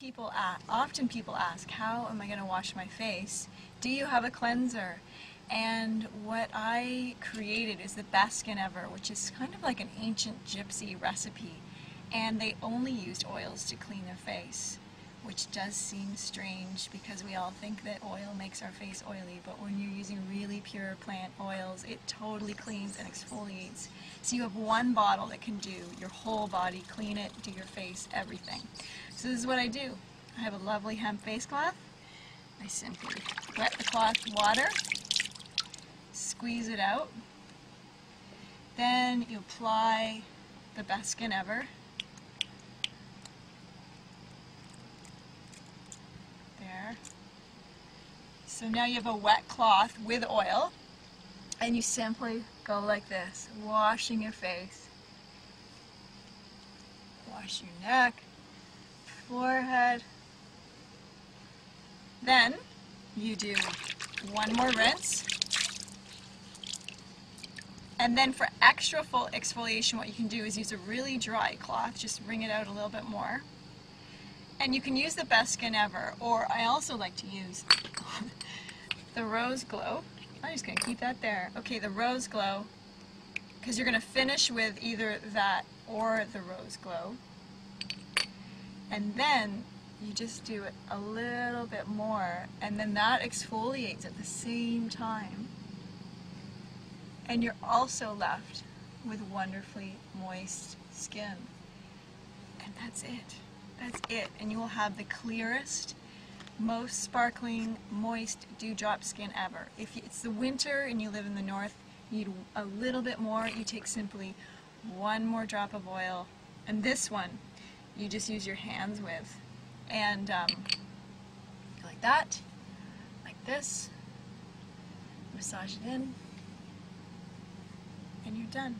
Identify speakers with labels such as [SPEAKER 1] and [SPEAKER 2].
[SPEAKER 1] People often people ask, how am I going to wash my face? Do you have a cleanser? And what I created is the best skin ever, which is kind of like an ancient gypsy recipe. And they only used oils to clean their face, which does seem strange because we all think that oil makes our face oily, but when you're using really pure plant oils, it totally cleans and exfoliates. So you have one bottle that can do your whole body, clean it, do your face, everything. So this is what I do. I have a lovely hemp face cloth. I simply wet the cloth with water, squeeze it out. Then you apply the best skin ever. There. So now you have a wet cloth with oil and you simply go like this, washing your face. Wash your neck, forehead. Then you do one more rinse. And then for extra full exfoliation, what you can do is use a really dry cloth, just wring it out a little bit more. And you can use the best skin ever, or I also like to use the Rose Glow. I'm just going to keep that there. Okay, the Rose Glow, because you're going to finish with either that or the Rose Glow. And then you just do it a little bit more and then that exfoliates at the same time. And you're also left with wonderfully moist skin. And that's it. That's it. And you will have the clearest most sparkling moist dewdrop skin ever if it's the winter and you live in the north you need a little bit more you take simply one more drop of oil and this one you just use your hands with. And um, like that, like this, massage it in, and you're done.